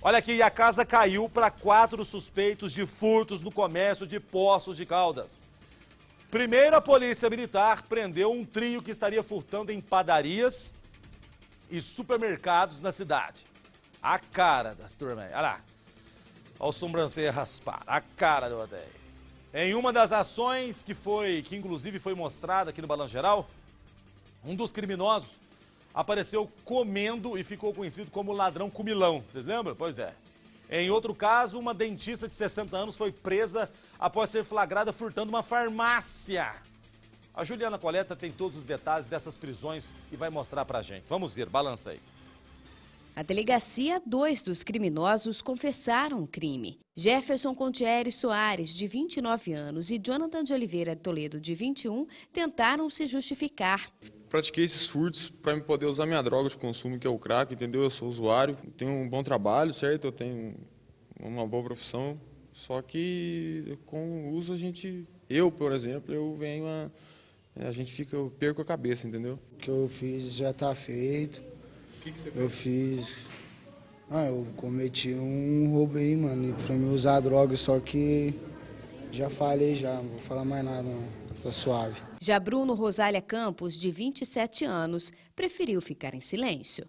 Olha aqui, a casa caiu para quatro suspeitos de furtos no comércio de Poços de Caldas. Primeiro, a polícia militar prendeu um trio que estaria furtando em padarias e supermercados na cidade. A cara das turmas, olha lá. Olha o sobrancelha raspar, a cara do odeio. Em uma das ações que foi, que inclusive foi mostrada aqui no Balanço Geral, um dos criminosos apareceu comendo e ficou conhecido como ladrão comilão. Vocês lembram? Pois é. Em outro caso, uma dentista de 60 anos foi presa após ser flagrada furtando uma farmácia. A Juliana Coleta tem todos os detalhes dessas prisões e vai mostrar pra gente. Vamos ver, balança aí. Na delegacia, dois dos criminosos confessaram o crime. Jefferson Contieri Soares, de 29 anos, e Jonathan de Oliveira Toledo, de 21, tentaram se justificar. Pratiquei esses furtos para me poder usar minha droga de consumo, que é o crack, entendeu? Eu sou usuário, tenho um bom trabalho, certo? Eu tenho uma boa profissão, só que com o uso a gente, eu, por exemplo, eu venho a, a gente fica, eu perco a cabeça, entendeu? O que eu fiz já está feito. O que, que você fez? Eu fiz. Ah, eu cometi um roubo aí, mano, pra me usar droga, só que já falei já, não vou falar mais nada não, tá suave. Já Bruno Rosália Campos, de 27 anos, preferiu ficar em silêncio.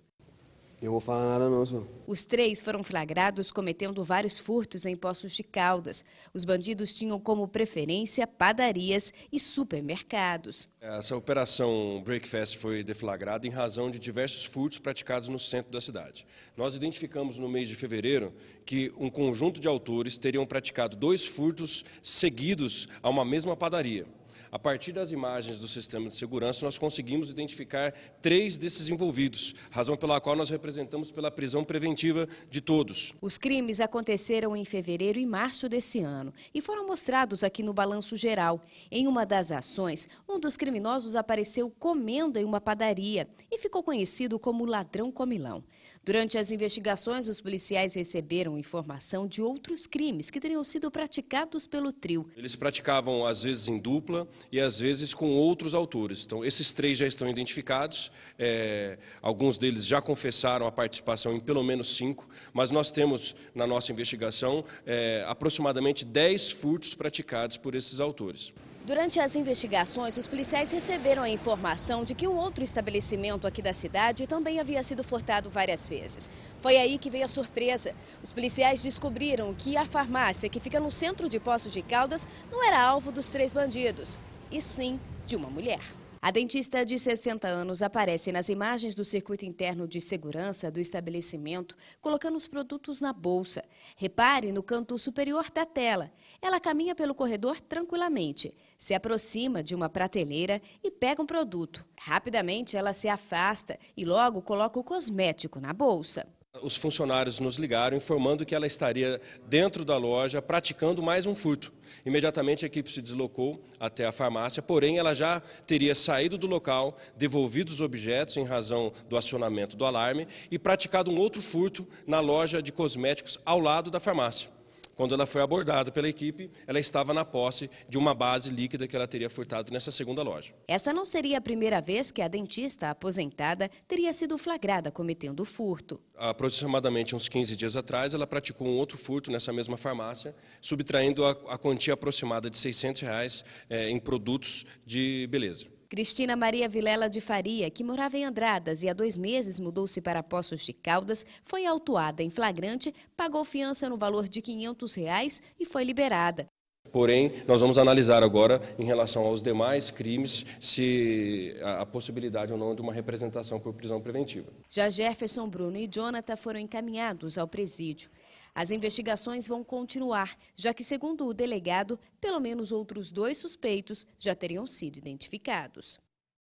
Eu vou falar nada não, senhor. Os três foram flagrados cometendo vários furtos em Poços de Caldas. Os bandidos tinham como preferência padarias e supermercados. Essa operação Breakfast foi deflagrada em razão de diversos furtos praticados no centro da cidade. Nós identificamos no mês de fevereiro que um conjunto de autores teriam praticado dois furtos seguidos a uma mesma padaria. A partir das imagens do sistema de segurança, nós conseguimos identificar três desses envolvidos, razão pela qual nós representamos pela prisão preventiva de todos. Os crimes aconteceram em fevereiro e março desse ano e foram mostrados aqui no Balanço Geral. Em uma das ações, um dos criminosos apareceu comendo em uma padaria e ficou conhecido como ladrão comilão. Durante as investigações, os policiais receberam informação de outros crimes que teriam sido praticados pelo trio. Eles praticavam, às vezes, em dupla e, às vezes, com outros autores. Então, esses três já estão identificados. É, alguns deles já confessaram a participação em pelo menos cinco, mas nós temos, na nossa investigação, é, aproximadamente dez furtos praticados por esses autores. Durante as investigações, os policiais receberam a informação de que um outro estabelecimento aqui da cidade também havia sido furtado várias vezes. Foi aí que veio a surpresa. Os policiais descobriram que a farmácia, que fica no centro de Poços de Caldas, não era alvo dos três bandidos, e sim de uma mulher. A dentista de 60 anos aparece nas imagens do circuito interno de segurança do estabelecimento, colocando os produtos na bolsa. Repare no canto superior da tela. Ela caminha pelo corredor tranquilamente, se aproxima de uma prateleira e pega um produto. Rapidamente ela se afasta e logo coloca o cosmético na bolsa. Os funcionários nos ligaram informando que ela estaria dentro da loja praticando mais um furto. Imediatamente a equipe se deslocou até a farmácia, porém ela já teria saído do local, devolvido os objetos em razão do acionamento do alarme e praticado um outro furto na loja de cosméticos ao lado da farmácia. Quando ela foi abordada pela equipe, ela estava na posse de uma base líquida que ela teria furtado nessa segunda loja. Essa não seria a primeira vez que a dentista aposentada teria sido flagrada cometendo furto. Aproximadamente uns 15 dias atrás, ela praticou um outro furto nessa mesma farmácia, subtraindo a, a quantia aproximada de 600 reais é, em produtos de beleza. Cristina Maria Vilela de Faria, que morava em Andradas e há dois meses mudou-se para Poços de Caldas, foi autuada em flagrante, pagou fiança no valor de 500 reais e foi liberada. Porém, nós vamos analisar agora, em relação aos demais crimes, se a, a possibilidade ou não de uma representação por prisão preventiva. Já Jefferson, Bruno e Jonathan foram encaminhados ao presídio. As investigações vão continuar, já que, segundo o delegado, pelo menos outros dois suspeitos já teriam sido identificados.